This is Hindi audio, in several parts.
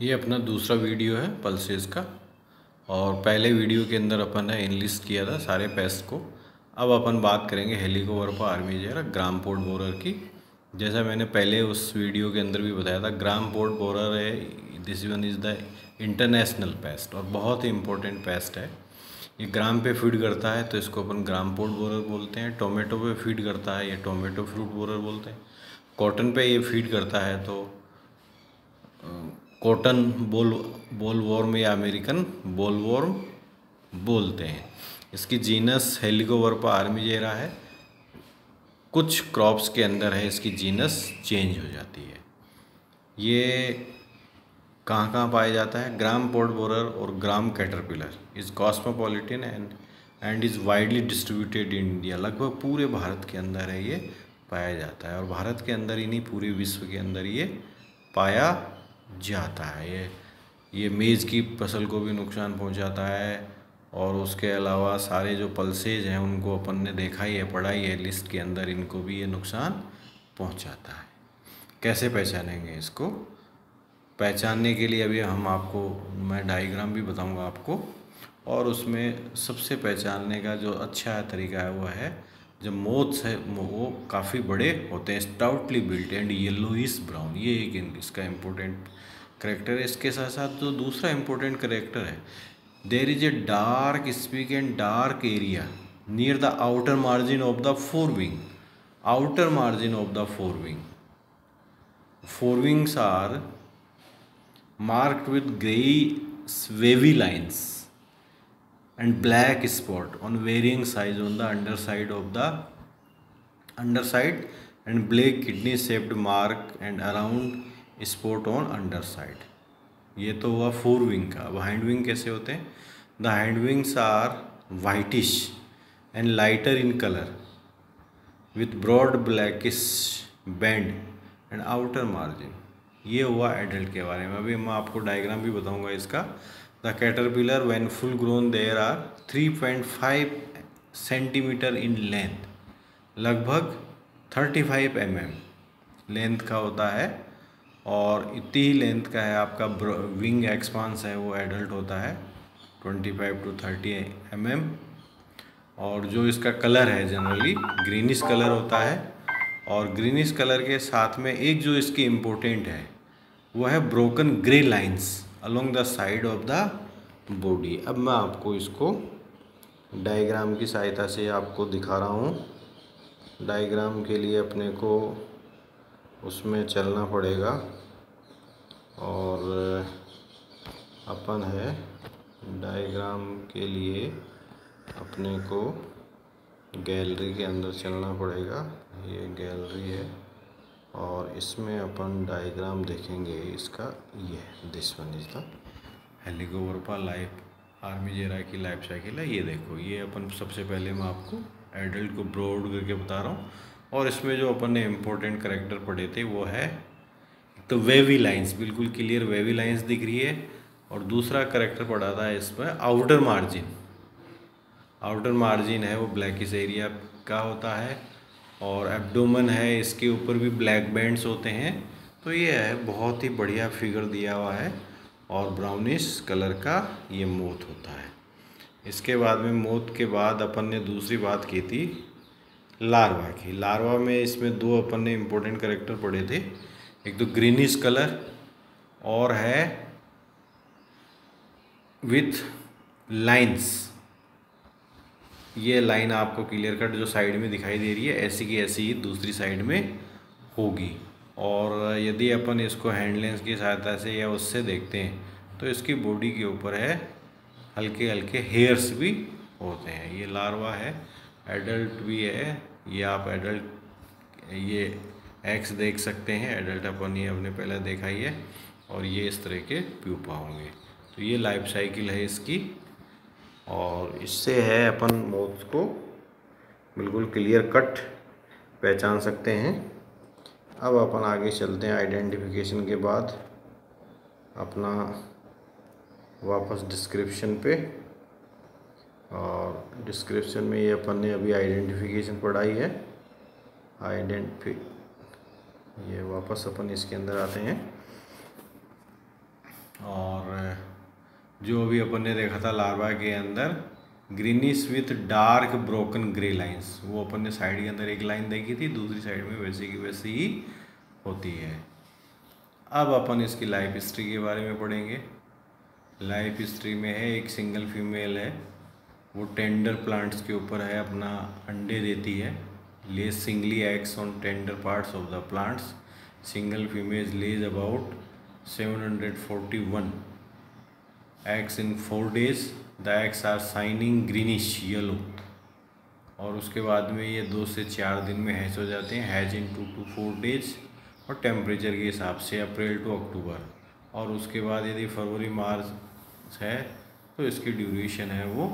ये अपना दूसरा वीडियो है पल्सेस का। और पहले वीडियो के अंदर अपन ने इनलिस्ट किया था सारे पेस्ट को। अब अपन बात करेंगे हेलीकोवर्पा आर्मी जेरा ग्राम पोर्ट बोरर की। जैसा मैंने पहले उस वीडियो के अंदर भी बताया था ग्राम पोर्ट बोरर है this one is the international pest और बहुत ही इंपॉर्टेंट पेस्ट है। ये ग्राम पे फ़ीड करता है तो इसको अपन ग्राम पोर्ट बोरर बोलते हैं। टोमेटो पे फ़ीड करता है, ये टोमेटो फ्रूट बोरर बोलते हैं। कॉटन पे ये फ़ीड करता है तो कॉटन बोल बोल वॉर्म या अमेरिकन बोल वॉर्म बोलते हैं। इसकी जीनस हेलिकोवर्पा आर्मीजेरा है। कुछ क्रॉप्स के अंदर है, इसकी जीनस चेंज हो जाती है। ये कहाँ कहाँ पाया जाता है? ग्राम पोर्ट बोरर और gram caterpillar. Is cosmopolitan and and is widely distributed in India, लगभग पूरे भारत के अंदर है ये पाया जाता है। और भारत के अंदर ही नहीं, पूरे विश्व के अंदर ये पाया जाता है। ये ये मेज़ की फ़सल को भी नुकसान पहुंचाता है और उसके अलावा सारे जो पल्सेज हैं, उनको अपन ने देखा ही है, पढ़ा ही है, लिस्ट के अंदर इनको भी ये नुकसान पहुंचाता है। कैसे पहचानेंगे इसको? पहचानने के लिए अभी हम आपको, मैं डायग्राम भी बताऊँगा आपको और उसमें सबसे पहचानने का जो अच्छा तरीका है, वो है जब मोथ्स है वो काफ़ी बड़े होते हैं stoutly built and yellowish brown ये एक इसका इम्पोर्टेंट करेक्टर है। इसके साथ साथ जो दूसरा इम्पोर्टेंट करेक्टर है there is a dark speck and dark area near the outer margin of the fore wing outer margin of the fore wing fore wings are marked with grey wavy lines. And black spot on varying size on the underside of the underside and black kidney shaped mark and around on underside ये तो हुआ फोर विंग का। अब हैंड विंग कैसे होते हैं? The hind wings are whitish and lighter in colour with broad blackish band and outer margin ये हुआ एडल्ट के बारे में। अभी मैं आपको डायग्राम भी बताऊँगा इसका। The caterpillar when full grown there are three point five centimetre in length लगभग thirty five M M length का होता है और इतनी ही लेंथ का है आपका विंग एक्सपांस है, वो एडल्ट होता है twenty five to thirty M M और जो इसका कलर है जनरली ग्रीनिश कलर होता है और ग्रीनिश कलर के साथ में एक जो इसकी इम्पोर्टेंट है, वो है broken grey lines along the side of the body अब मैं आपको इसको डायग्राम की सहायता से आपको दिखा रहा हूँ। डायग्राम के लिए अपने को उसमें चलना पड़ेगा। और अपन है डायग्राम के लिए अपने को गैलरी के अंदर चलना पड़ेगा। ये गैलरी है। और इसमें अपन डायग्राम देखेंगे इसका, ये this one is the Helicoverpa life armigera की लाइफ साइकिल है, ये देखो, ये अपन सबसे पहले मैं आपको एडल्ट को ब्रॉड करके बता रहा हूँ और इसमें जो अपन ने इम्पोर्टेंट करेक्टर पढ़े थे, वो है तो वेवी लाइंस बिल्कुल क्लियर वेवी लाइंस दिख रही है और दूसरा करेक्टर पढ़ा था इसमें आउटर मार्जिन आउटर मार्जिन है वो ब्लैकिस एरिया का होता है और एब्डोमन है, इसके ऊपर भी ब्लैक बैंड्स होते हैं। तो ये है, बहुत ही बढ़िया फिगर दिया हुआ है और ब्राउनिश कलर का ये मोथ होता है। इसके बाद में मोथ के बाद अपन ने दूसरी बात की थी लार्वा की। लार्वा में इसमें दो अपन ने इम्पोर्टेंट करेक्टर पढ़े थे। एक तो ग्रीनिश कलर और है विथ लाइंस ये लाइन आपको क्लियर कट जो साइड में दिखाई दे रही है, ऐसी की ऐसी ही दूसरी साइड में होगी। और यदि अपन इसको हैंड लेंस की सहायता से या उससे देखते हैं तो इसकी बॉडी के ऊपर है, हल्के हल्के हेयर्स भी होते हैं। ये लार्वा है एडल्ट भी है, ये आप एडल्ट ये एक्स देख सकते हैं एडल्ट अपन ये अपने पहले देखा ही है, और ये इस तरह के प्यूपा होंगे। तो ये लाइफ साइकिल है इसकी। और इससे है अपन मोथ को बिल्कुल क्लियर कट पहचान सकते हैं। अब अपन आगे चलते हैं आइडेंटिफिकेशन के बाद। अपना वापस डिस्क्रिप्शन पे। और डिस्क्रिप्शन में ये अपन ने अभी आइडेंटिफिकेशन पढ़ाई है। आइडेंटिफि ये वापस अपन इसके अंदर आते हैं। जो अभी अपन ने देखा था लार्वा के अंदर greenish with dark broken grey lines वो अपन ने साइड के अंदर एक लाइन देखी थी, दूसरी साइड में वैसे की वैसे ही होती है। अब अपन इसकी लाइफ हिस्ट्री के बारे में पढ़ेंगे। लाइफ हिस्ट्री में है, एक सिंगल फीमेल है। वो टेंडर प्लांट्स के ऊपर है, अपना अंडे देती है। Lays singly eggs on tender parts of the plants single female lays about 741 eggs in four days the eggs are shining greenish yellow और उसके बाद में ये दो से चार दिन में हैच हो जाते हैं। Hatch in two to four days और टेम्परेचर के हिसाब से अप्रैल टू अक्टूबर। और उसके बाद यदि फरवरी, मार्च है तो इसकी ड्यूरेशन है वो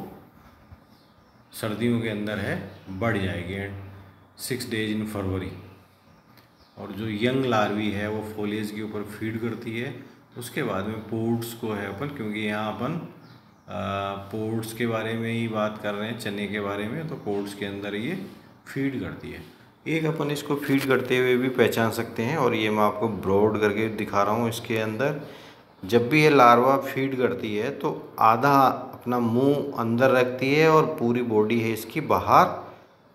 सर्दियों के अंदर है, बढ़ जाएगी। And six days in February. और जो यंग लार्वी है, वो फोलियज के ऊपर फ़ीड करती है। उसके बाद में पोर्ट्स को है अपन, क्योंकि यहाँ अपन पोर्ट्स के बारे में ही बात कर रहे हैं, चने के बारे में तो पोर्ट्स के अंदर ये फ़ीड करती है। एक अपन इसको फ़ीड करते हुए भी पहचान सकते हैं, और ये मैं आपको ब्रॉड करके दिखा रहा हूँ इसके अंदर। जब भी ये लार्वा फ़ीड करती है तो आधा अपना मुँह अंदर रखती है, और पूरी बॉडी है इसकी बाहर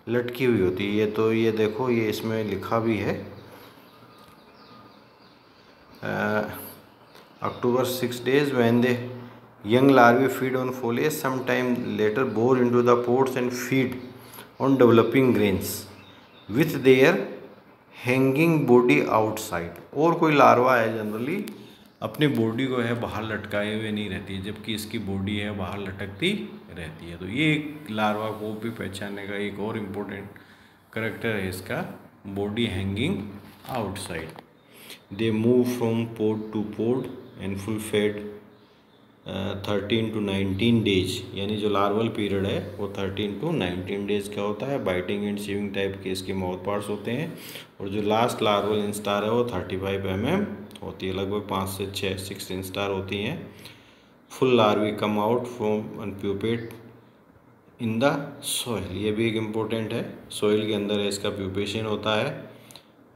लटकी हुई होती है। ये तो ये देखो, ये इसमें लिखा भी है। October 6 days when the young larvae feed on foliage, sometime later bore into the pods and feed on developing grains with their hanging body outside और कोई लार्वा है जनरली अपनी बॉडी को है बाहर लटकाए हुए नहीं रहती जबकि इसकी बॉडी है बाहर लटकती रहती है। तो ये एक लार्वा को भी पहचानने का एक और इम्पोर्टेंट करेक्टर है इसका body hanging outside they move from pod to pod and full fed thirteen to nineteen days यानी जो लार्वल पीरियड है, वो थर्टीन टू नाइनटीन डेज़ का होता है। बाइटिंग एंड सीविंग टाइप के इसके माउथ पार्ट्स होते हैं। और जो लास्ट लार्वल इंस्टार है, वो थर्टी फाइव एम एम होती है। लगभग पाँच से छः सिक्स इंस्टार होती हैं। Full larvae come out from and pupate in the soil ये भी एक इम्पोर्टेंट है। सॉइल के अंदर इसका प्यूपेशन होता है।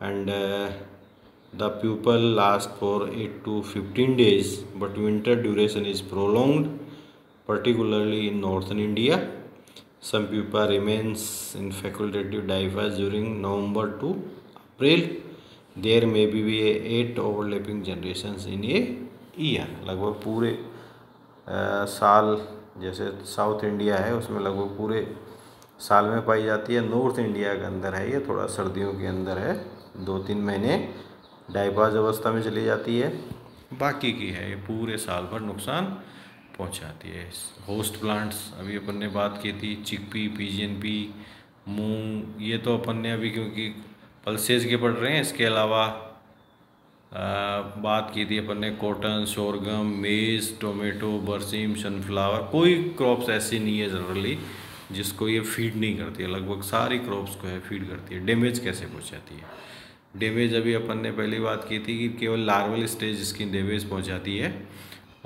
And The pupil lasts for 8 to 15 days, but winter duration is prolonged, particularly in northern India. Some pupa remains in facultative diapause during November to April. There may be eight overlapping generations in a year. लगभग पूरे आ, साल जैसे साउथ इंडिया है उसमें लगभग पूरे साल में पाई जाती है नॉर्थ इंडिया के अंदर है ये थोड़ा सर्दियों के अंदर है दो तीन महीने डाइबाज अवस्था में चली जाती है। बाकी की है, ये पूरे साल भर नुकसान पहुंचाती है। होस्ट प्लांट्स, अभी अपन ने बात की थी, चिकपी, पीजीएनपी, मूंग, ये तो अपन ने अभी क्योंकि पल्सेज के पढ़ रहे हैं, इसके अलावा बात की थी अपन ने कॉटन, शोरगम, मेज़, टोमेटो, बरसीम, सनफ्लावर, कोई क्रॉप्स ऐसी नहीं है जनरली जिसको ये फ़ीड नहीं करती है। लगभग सारी क्रॉप्स को है फ़ीड करती है। डैमेज कैसे पहुंचाती है? डेमेज अभी अपन ने पहली बात की थी कि केवल लार्वल स्टेज इसकी डेमेज पहुंचाती है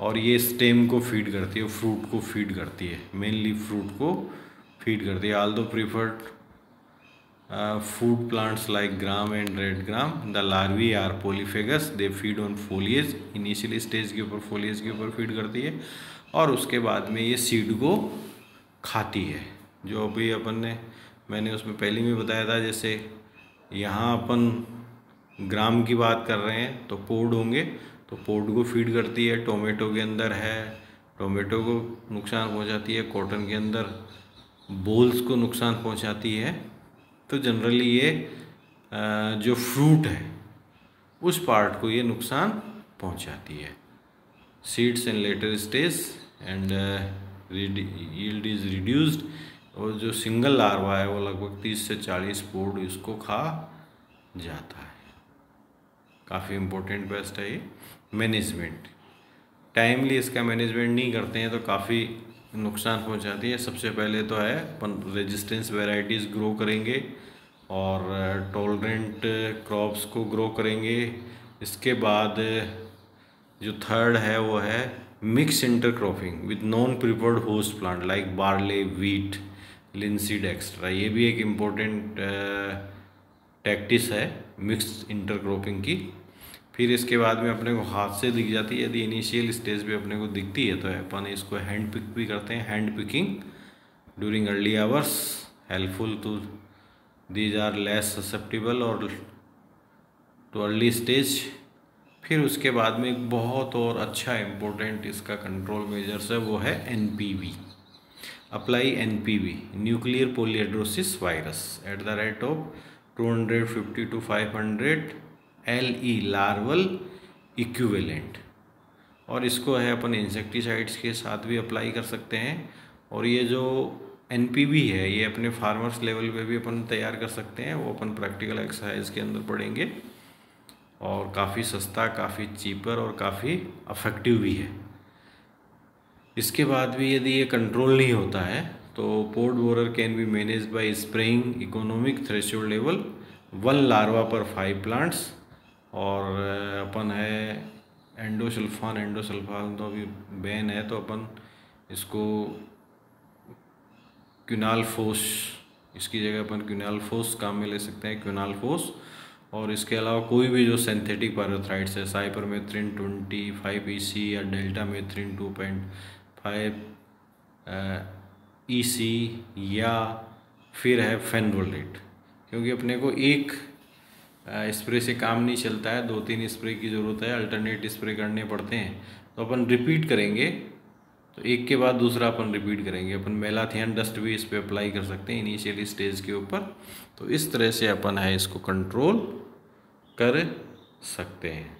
और ये स्टेम को फ़ीड करती है फ्रूट को फ़ीड करती है मेनली फ्रूट को फ़ीड करती है। Although preferred food plants like gram and red gram the larvae are polyphagous they feed on foliage initially stage के ऊपर फोलिएज के ऊपर फ़ीड करती है और उसके बाद में ये सीड को खाती है। जो अभी अपन ने, मैंने उसमें पहले में बताया था, जैसे यहाँ अपन ग्राम की बात कर रहे हैं तो पोड होंगे। तो पोड को फ़ीड करती है, टोमेटो के अंदर है, टोमेटो को नुकसान पहुँचाती है, कॉटन के अंदर बोल्स को नुकसान पहुँचाती है। तो जनरली ये जो फ्रूट है, उस पार्ट को ये नुकसान पहुंचाती है। Seeds and later stage and yield is reduced. और जो सिंगल लार्वा है वो लगभग तीस से चालीस पोड इसको खा जाता है। काफ़ी इम्पोर्टेंट बेस्ट है ये। मैनेजमेंट टाइमली इसका मैनेजमेंट नहीं करते हैं तो काफ़ी नुकसान पहुंचाती है। सबसे पहले तो है, अपन रेजिस्टेंस वेराइटीज़ ग्रो करेंगे और टॉलरेंट क्रॉप्स को ग्रो करेंगे। इसके बाद जो थर्ड है वो है mix inter cropping with non preferred host plant like barley wheat linseed extra ये भी एक इम्पोर्टेंट टैक्टिस है मिक्स इंटरक्रॉपिंग की। फिर इसके बाद में अपने को हाथ से दिख जाती है। यदि इनिशियल स्टेज पे अपने को दिखती है तो अपन इसको हैंड पिक भी करते हैं। Hand picking during early hours helpful to these are less susceptible और टू अर्ली स्टेज फिर उसके बाद में एक बहुत और अच्छा इम्पोर्टेंट इसका कंट्रोल मेजर्स है, वो है N P V virus at the rate of two hundred fifty to five hundred L E larval equivalent और इसको है अपन इंसेक्टिसाइड्स के साथ भी अप्लाई कर सकते हैं। और ये जो एन है, ये अपने फार्मर्स लेवल पे भी अपन तैयार कर सकते हैं। वो अपन प्रैक्टिकल एक्सरसाइज के अंदर पढ़ेंगे। और काफ़ी सस्ता, काफ़ी चीपर और काफ़ी अफेक्टिव भी है। इसके बाद भी यदि ये कंट्रोल नहीं होता है तो pod borer can be manage by spraying economic threshold level one larva पर फाइव प्लांट्स और अपन है एंडोसल्फान एंडोसल्फान तो अभी बैन है तो अपन इसको क्यूनाल फोस इसकी जगह अपन क्यूनाल फोस काम में ले सकते हैं क्यूनाल फोस और इसके अलावा कोई भी जो सिंथेटिक पैराथ्राइड्स है साइपर मेथ्रिन ट्वेंटी फाइव ई सी या deltamethrin two point five E C या फिर है फेनरोलेट क्योंकि अपने को एक स्प्रे से काम नहीं चलता है दो तीन स्प्रे की ज़रूरत है अल्टरनेट स्प्रे करने पड़ते हैं। तो अपन रिपीट करेंगे तो एक के बाद दूसरा अपन रिपीट करेंगे। अपन मेलाथियन डस्ट भी इस पर अप्लाई कर सकते हैं इनिशियली स्टेज के ऊपर। तो इस तरह से अपन है इसको कंट्रोल कर सकते हैं।